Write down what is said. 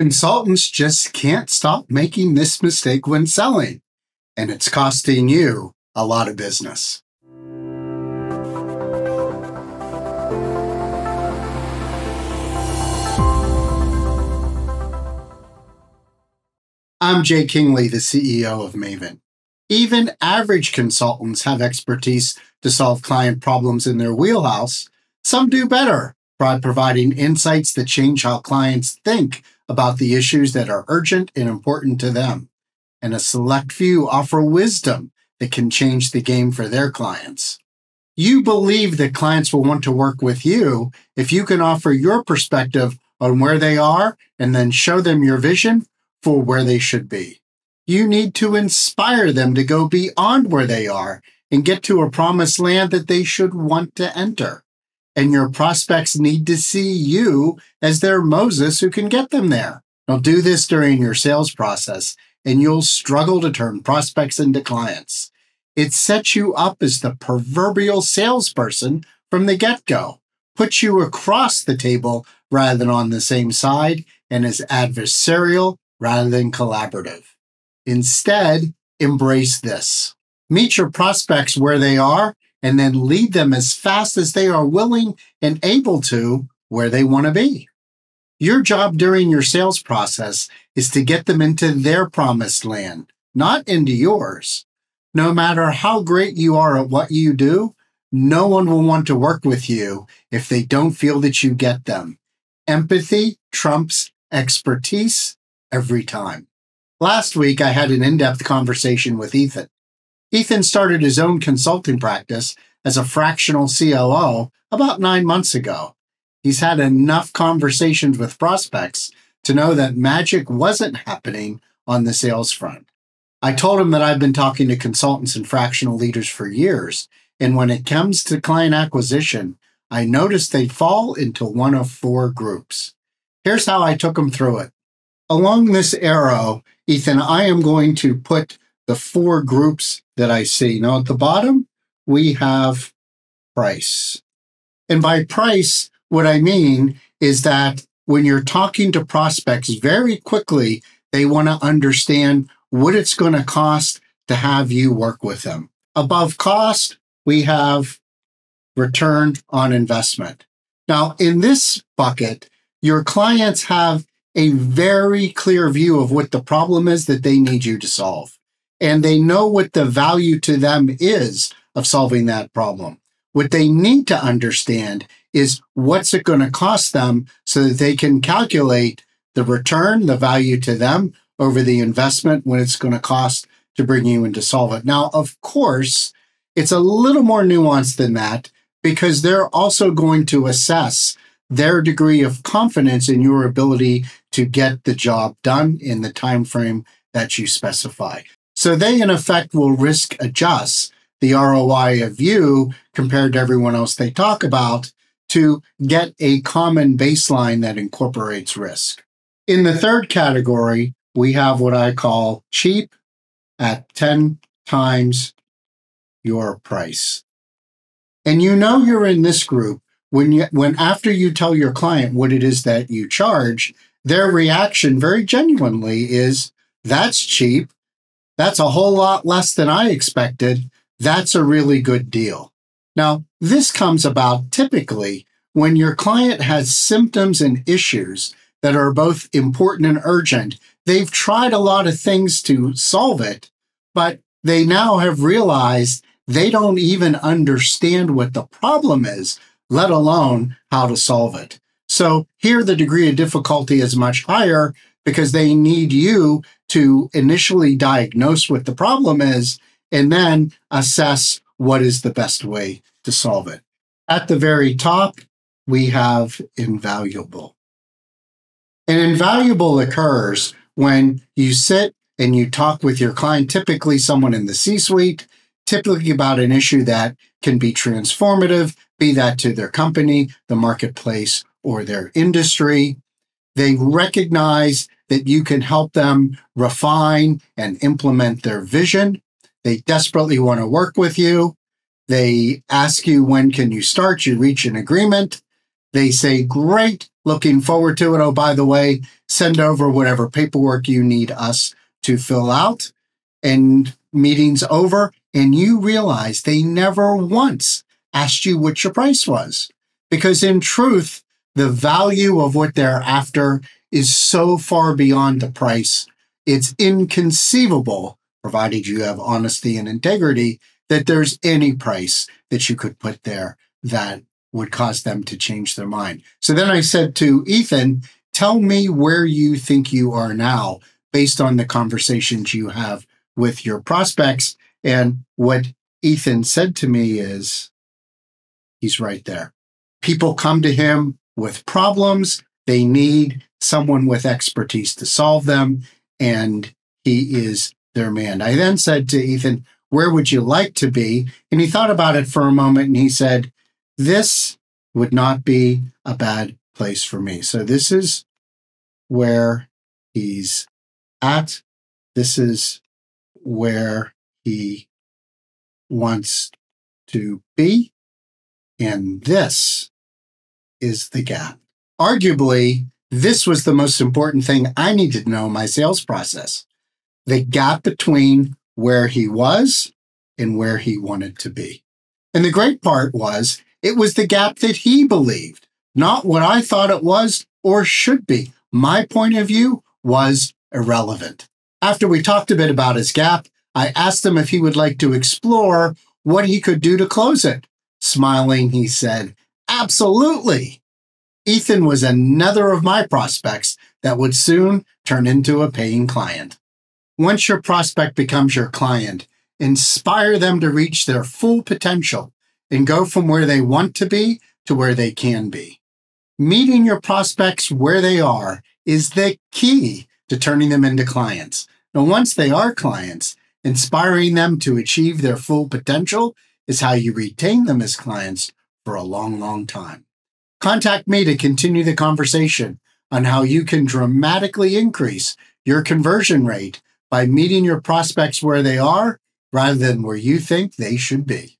Consultants just can't stop making this mistake when selling, and it's costing you a lot of business. I'm Jay Kingley, the CEO of Maven. Even average consultants have expertise to solve client problems in their wheelhouse. Some do better by providing insights that change how clients think about the issues that are urgent and important to them. And a select few offer wisdom that can change the game for their clients. You believe that clients will want to work with you if you can offer your perspective on where they are and then show them your vision for where they should be. You need to inspire them to go beyond where they are and get to a promised land that they should want to enter and your prospects need to see you as their Moses who can get them there. Now, do this during your sales process, and you'll struggle to turn prospects into clients. It sets you up as the proverbial salesperson from the get go, puts you across the table rather than on the same side, and is adversarial rather than collaborative. Instead, embrace this. Meet your prospects where they are and then lead them as fast as they are willing and able to where they want to be. Your job during your sales process is to get them into their promised land, not into yours. No matter how great you are at what you do, no one will want to work with you if they don't feel that you get them. Empathy trumps expertise every time. Last week, I had an in depth conversation with Ethan. Ethan started his own consulting practice as a fractional COO about nine months ago. He's had enough conversations with prospects to know that magic wasn't happening on the sales front. I told him that I've been talking to consultants and fractional leaders for years, and when it comes to client acquisition, I noticed they fall into one of four groups. Here's how I took them through it. Along this arrow, Ethan, I am going to put the four groups that I see. Now, at the bottom, we have price. And by price, what I mean is that when you're talking to prospects very quickly, they want to understand what it's going to cost to have you work with them. Above cost, we have return on investment. Now, in this bucket, your clients have a very clear view of what the problem is that they need you to solve and they know what the value to them is of solving that problem. What they need to understand is what's it going to cost them so that they can calculate the return, the value to them over the investment when it's going to cost to bring you in to solve it. Now, of course, it's a little more nuanced than that because they're also going to assess their degree of confidence in your ability to get the job done in the time frame that you specify. So they, in effect, will risk adjust the ROI of you compared to everyone else they talk about to get a common baseline that incorporates risk. In the third category, we have what I call cheap at 10 times your price. And you know you're in this group when you when after you tell your client what it is that you charge, their reaction very genuinely is that's cheap. That's a whole lot less than I expected. That's a really good deal. Now, this comes about typically when your client has symptoms and issues that are both important and urgent. They've tried a lot of things to solve it, but they now have realized they don't even understand what the problem is, let alone how to solve it. So here the degree of difficulty is much higher because they need you to initially diagnose what the problem is and then assess what is the best way to solve it. At the very top, we have invaluable. And invaluable occurs when you sit and you talk with your client, typically someone in the C suite, typically about an issue that can be transformative, be that to their company, the marketplace, or their industry. They recognize that you can help them refine and implement their vision. They desperately want to work with you. They ask you when can you start? You reach an agreement. They say, Great, looking forward to it. Oh, by the way, send over whatever paperwork you need us to fill out. And meeting's over, and you realize they never once asked you what your price was. Because in truth, the value of what they're after is so far beyond the price. It's inconceivable, provided you have honesty and integrity, that there's any price that you could put there that would cause them to change their mind. So then I said to Ethan, tell me where you think you are now based on the conversations you have with your prospects. And what Ethan said to me is, he's right there. People come to him with problems. They need someone with expertise to solve them. And he is their man. I then said to Ethan, where would you like to be? And he thought about it for a moment and he said, this would not be a bad place for me. So this is where he's at. This is where he wants to be. And this is the gap. Arguably, this was the most important thing I needed to know in my sales process the gap between where he was and where he wanted to be. And the great part was it was the gap that he believed, not what I thought it was or should be. My point of view was irrelevant. After we talked a bit about his gap, I asked him if he would like to explore what he could do to close it. Smiling, he said, Absolutely. Ethan was another of my prospects that would soon turn into a paying client. Once your prospect becomes your client, inspire them to reach their full potential and go from where they want to be to where they can be. Meeting your prospects where they are is the key to turning them into clients. Now, once they are clients, inspiring them to achieve their full potential is how you retain them as clients for a long, long time. Contact me to continue the conversation on how you can dramatically increase your conversion rate by meeting your prospects where they are rather than where you think they should be.